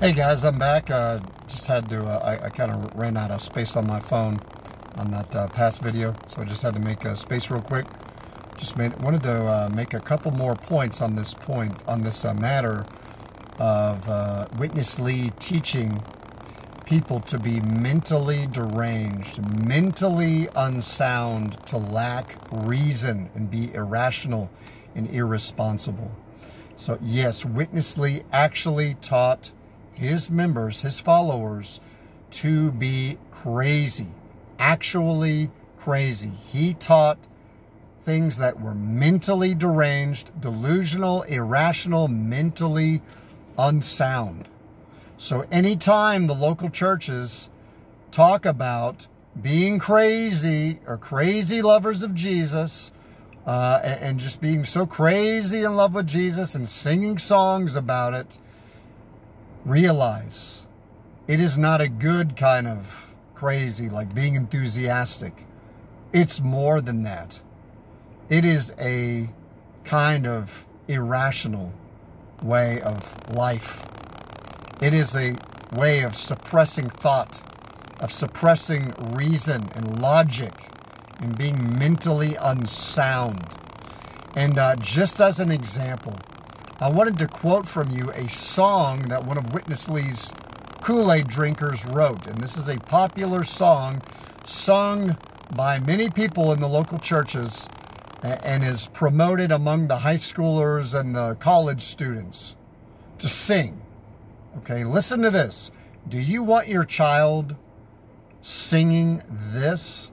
Hey guys, I'm back. Uh, just had to, uh, I, I kind of ran out of space on my phone on that uh, past video, so I just had to make a space real quick. Just made, wanted to uh, make a couple more points on this point, on this uh, matter of uh, Witness Lee teaching people to be mentally deranged, mentally unsound, to lack reason and be irrational and irresponsible. So, yes, Witness Lee actually taught his members, his followers, to be crazy, actually crazy. He taught things that were mentally deranged, delusional, irrational, mentally unsound. So, anytime the local churches talk about being crazy or crazy lovers of Jesus, uh, and, and just being so crazy in love with Jesus and singing songs about it, realize it is not a good kind of crazy, like being enthusiastic. It's more than that. It is a kind of irrational way of life. It is a way of suppressing thought, of suppressing reason and logic, and being mentally unsound. And uh, just as an example, I wanted to quote from you a song that one of Witness Lee's Kool Aid drinkers wrote. And this is a popular song sung by many people in the local churches and is promoted among the high schoolers and the college students to sing. Okay, listen to this. Do you want your child singing this?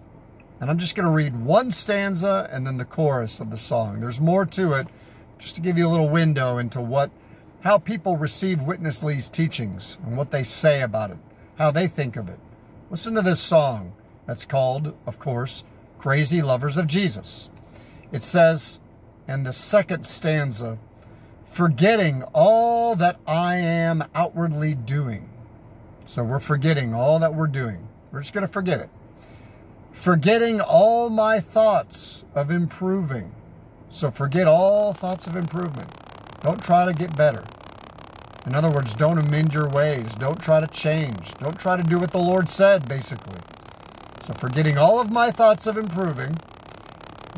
And I'm just going to read one stanza and then the chorus of the song. There's more to it, just to give you a little window into what how people receive Witness Lee's teachings and what they say about it, how they think of it. Listen to this song that's called, of course, Crazy Lovers of Jesus. It says, in the second stanza, forgetting all that I am outwardly doing. So we're forgetting all that we're doing. We're just going to forget it. Forgetting all my thoughts of improving. So forget all thoughts of improvement. Don't try to get better. In other words, don't amend your ways. Don't try to change. Don't try to do what the Lord said, basically. So forgetting all of my thoughts of improving,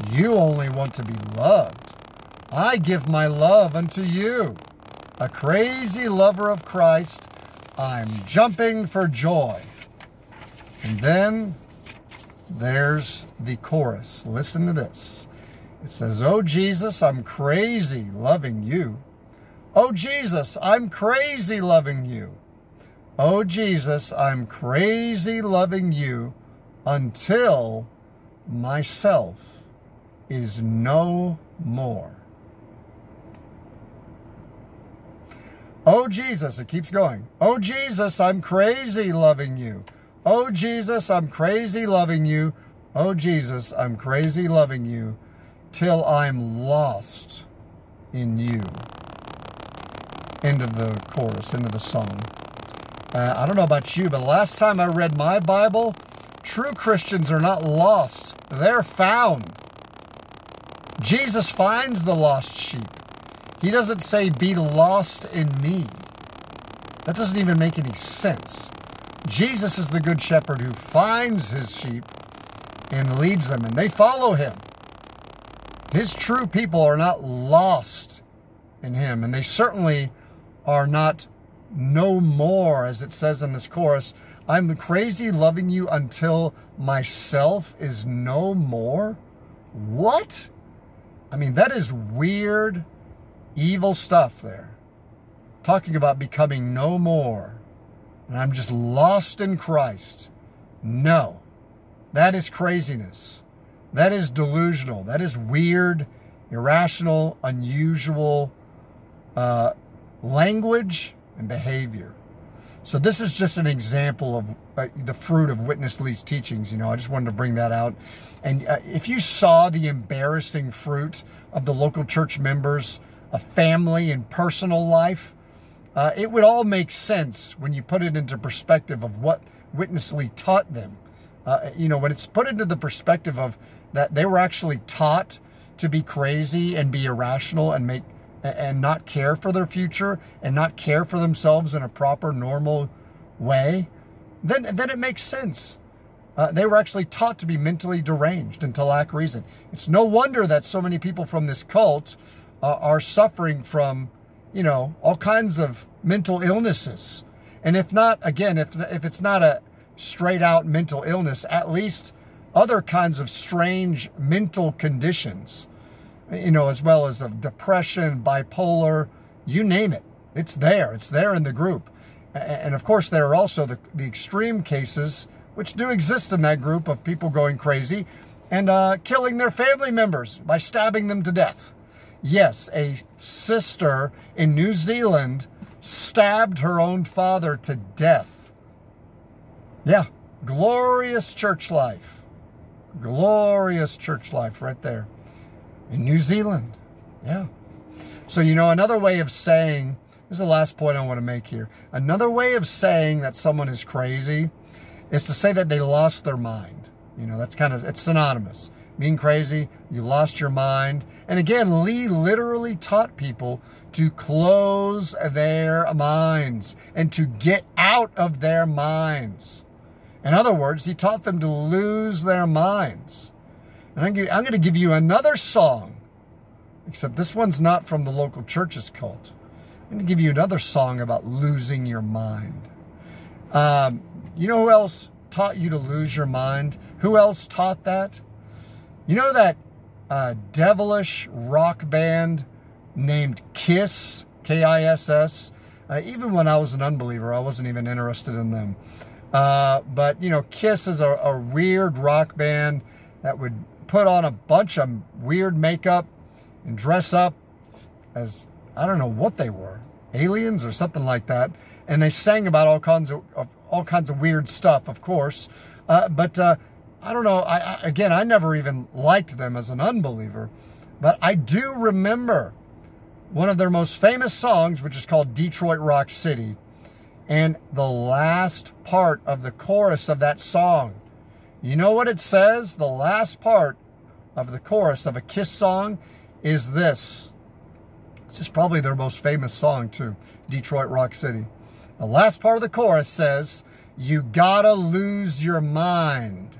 you only want to be loved. I give my love unto you. A crazy lover of Christ, I'm jumping for joy. And then there's the chorus. Listen to this. It says, Oh Jesus, I'm crazy loving you. Oh Jesus, I'm crazy loving you. Oh Jesus, I'm crazy loving you until myself is no more. Oh Jesus, it keeps going. Oh Jesus, I'm crazy loving you. Oh Jesus, I'm crazy loving you. Oh Jesus, I'm crazy loving you till I'm lost in you. End of the chorus, end of the song. Uh, I don't know about you, but last time I read my Bible, true Christians are not lost, they're found. Jesus finds the lost sheep. He doesn't say, be lost in me. That doesn't even make any sense. Jesus is the good shepherd who finds his sheep and leads them, and they follow him. His true people are not lost in him, and they certainly are not no more, as it says in this chorus. I'm the crazy loving you until myself is no more. What? I mean, that is weird evil stuff there. Talking about becoming no more. And I'm just lost in Christ. No. That is craziness. That is delusional. That is weird, irrational, unusual uh, language and behavior. So this is just an example of uh, the fruit of Witness Lee's teachings. You know, I just wanted to bring that out. And uh, if you saw the embarrassing fruit of the local church members a family and personal life, uh, it would all make sense when you put it into perspective of what Witness Lee taught them. Uh, you know, when it's put into the perspective of that they were actually taught to be crazy and be irrational and make and not care for their future and not care for themselves in a proper, normal way, then, then it makes sense. Uh, they were actually taught to be mentally deranged and to lack reason. It's no wonder that so many people from this cult uh, are suffering from, you know, all kinds of mental illnesses. And if not, again, if, if it's not a straight out mental illness, at least other kinds of strange mental conditions you know, as well as of depression, bipolar, you name it. It's there. It's there in the group. And of course, there are also the, the extreme cases, which do exist in that group of people going crazy and uh, killing their family members by stabbing them to death. Yes, a sister in New Zealand stabbed her own father to death. Yeah, glorious church life. Glorious church life right there in New Zealand. Yeah. So, you know, another way of saying, this is the last point I want to make here. Another way of saying that someone is crazy is to say that they lost their mind. You know, that's kind of, it's synonymous. Being crazy, you lost your mind. And again, Lee literally taught people to close their minds and to get out of their minds. In other words, he taught them to lose their minds. And I'm going to give you another song, except this one's not from the local church's cult. I'm going to give you another song about losing your mind. Um, you know who else taught you to lose your mind? Who else taught that? You know that uh, devilish rock band named Kiss, K I S S? Uh, even when I was an unbeliever, I wasn't even interested in them. Uh, but, you know, Kiss is a, a weird rock band that would put on a bunch of weird makeup and dress up as I don't know what they were, aliens or something like that. And they sang about all kinds of, of all kinds of weird stuff, of course. Uh, but uh, I don't know. I, I, again, I never even liked them as an unbeliever, but I do remember one of their most famous songs, which is called Detroit Rock City. And the last part of the chorus of that song you know what it says? The last part of the chorus of a Kiss song is this. This is probably their most famous song, too Detroit Rock City. The last part of the chorus says, You gotta lose your mind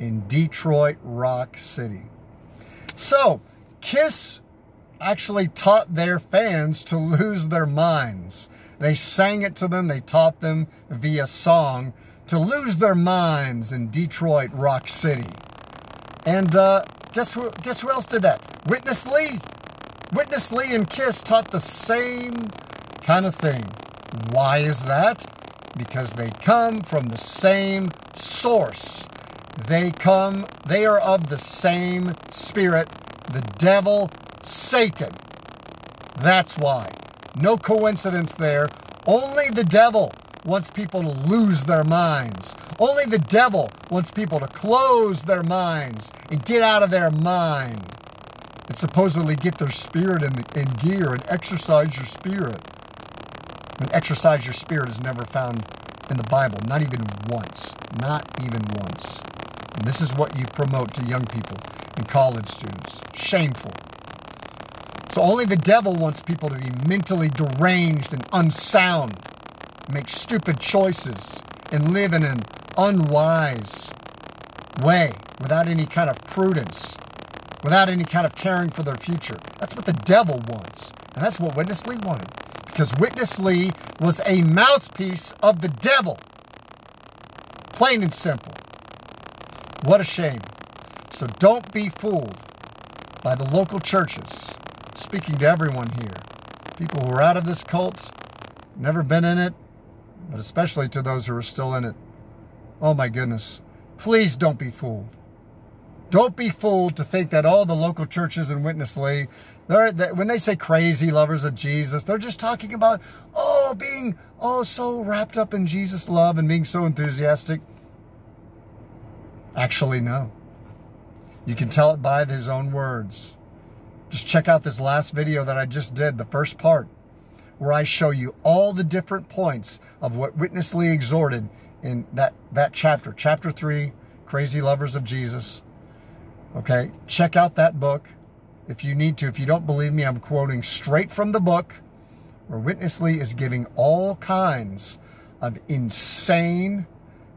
in Detroit Rock City. So, Kiss actually taught their fans to lose their minds. They sang it to them, they taught them via song to lose their minds in Detroit Rock City. And uh, guess who? Guess who else did that? Witness Lee. Witness Lee and Kiss taught the same kind of thing. Why is that? Because they come from the same source. They come. They are of the same spirit. The devil, Satan. That's why. No coincidence there. Only the devil wants people to lose their minds. Only the devil wants people to close their minds and get out of their mind and supposedly get their spirit in, the, in gear and exercise your spirit. And exercise your spirit is never found in the Bible, not even once. Not even once. And this is what you promote to young people and college students. Shameful. So only the devil wants people to be mentally deranged and unsound make stupid choices and live in an unwise way without any kind of prudence, without any kind of caring for their future. That's what the devil wants. And that's what Witness Lee wanted. Because Witness Lee was a mouthpiece of the devil. Plain and simple. What a shame. So don't be fooled by the local churches. Speaking to everyone here, people who are out of this cult, never been in it, but especially to those who are still in it. Oh my goodness. Please don't be fooled. Don't be fooled to think that all the local churches in Witness Lee, they're, they, when they say crazy lovers of Jesus, they're just talking about, oh, being, oh, so wrapped up in Jesus' love and being so enthusiastic. Actually, no. You can tell it by his own words. Just check out this last video that I just did, the first part where I show you all the different points of what Witness Lee exhorted in that, that chapter, chapter 3, Crazy Lovers of Jesus. Okay, check out that book. if you need to. If you don't believe me, I'm quoting straight from the book where Witness Lee is giving all kinds of insane,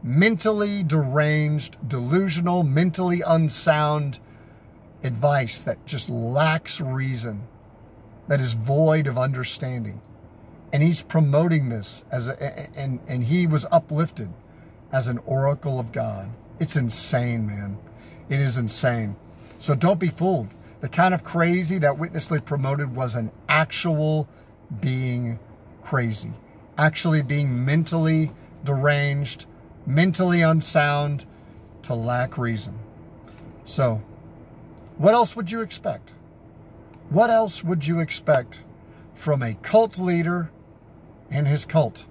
mentally deranged, delusional, mentally unsound advice that just lacks reason, that is void of understanding. And he's promoting this as a, and and he was uplifted as an oracle of God. It's insane, man. It is insane. So don't be fooled. The kind of crazy that Witness Lee promoted was an actual being crazy, actually being mentally deranged, mentally unsound, to lack reason. So, what else would you expect? What else would you expect from a cult leader and his cult?